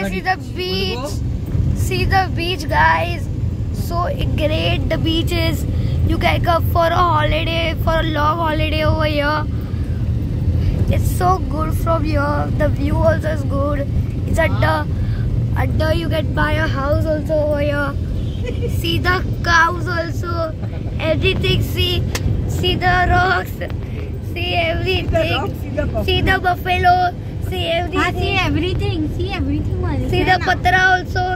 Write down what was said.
guys, see the beach. See the beach, guys. So great the beach is. You can come for a holiday, for a long holiday over here. It's so good from here. The view also is good. It's at the at the you can buy a house also over here. see the cows also. Everything. See see the rocks. See everything. See the, see the, see the buffalo. See everything. See everything. See everything. See everything.